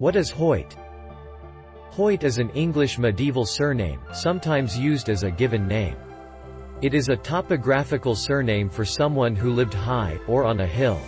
What is Hoyt? Hoyt is an English medieval surname, sometimes used as a given name. It is a topographical surname for someone who lived high, or on a hill.